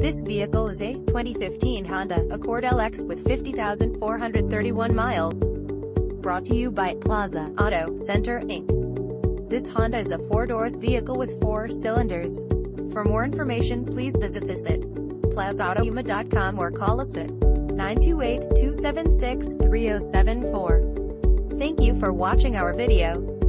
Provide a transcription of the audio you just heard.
This vehicle is a 2015 Honda Accord LX with 50,431 miles. Brought to you by Plaza Auto Center, Inc. This Honda is a four-doors vehicle with four cylinders. For more information, please visit us at plazaautoyuma.com or call us at 928-276-3074. Thank you for watching our video.